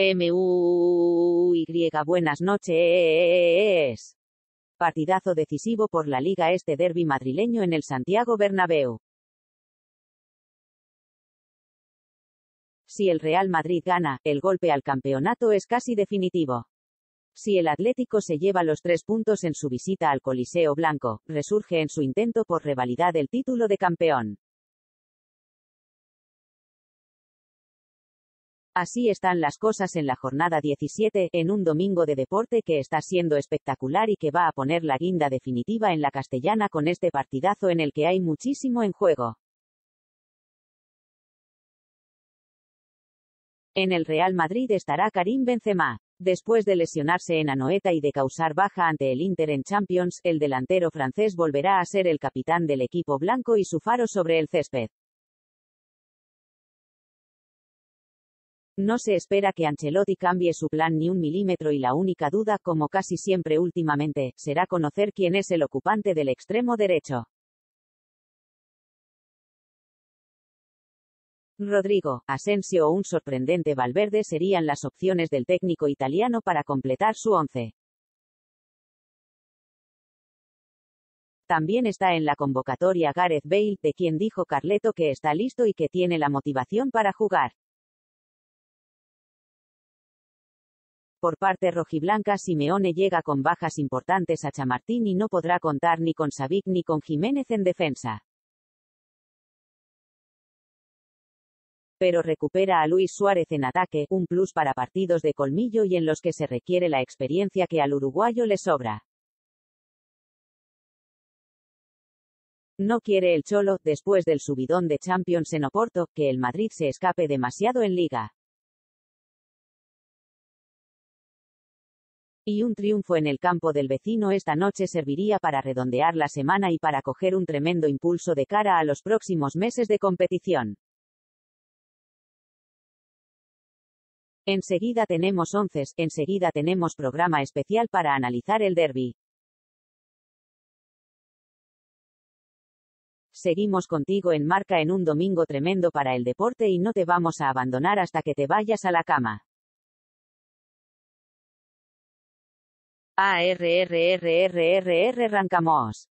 MUY buenas noches. Partidazo decisivo por la Liga este derby madrileño en el Santiago Bernabéu. Si el Real Madrid gana, el golpe al campeonato es casi definitivo. Si el Atlético se lleva los tres puntos en su visita al Coliseo Blanco, resurge en su intento por revalidar el título de campeón. Así están las cosas en la jornada 17, en un domingo de deporte que está siendo espectacular y que va a poner la guinda definitiva en la castellana con este partidazo en el que hay muchísimo en juego. En el Real Madrid estará Karim Benzema. Después de lesionarse en Anoeta y de causar baja ante el Inter en Champions, el delantero francés volverá a ser el capitán del equipo blanco y su faro sobre el césped. No se espera que Ancelotti cambie su plan ni un milímetro y la única duda, como casi siempre últimamente, será conocer quién es el ocupante del extremo derecho. Rodrigo, Asensio o un sorprendente Valverde serían las opciones del técnico italiano para completar su once. También está en la convocatoria Gareth Bale, de quien dijo Carleto que está listo y que tiene la motivación para jugar. Por parte rojiblanca Simeone llega con bajas importantes a Chamartín y no podrá contar ni con Savic ni con Jiménez en defensa. Pero recupera a Luis Suárez en ataque, un plus para partidos de colmillo y en los que se requiere la experiencia que al uruguayo le sobra. No quiere el Cholo, después del subidón de Champions en Oporto, que el Madrid se escape demasiado en Liga. Y un triunfo en el campo del vecino esta noche serviría para redondear la semana y para coger un tremendo impulso de cara a los próximos meses de competición. Enseguida tenemos once, enseguida tenemos programa especial para analizar el derby. Seguimos contigo en marca en un domingo tremendo para el deporte y no te vamos a abandonar hasta que te vayas a la cama. ARRRRRR arrancamos.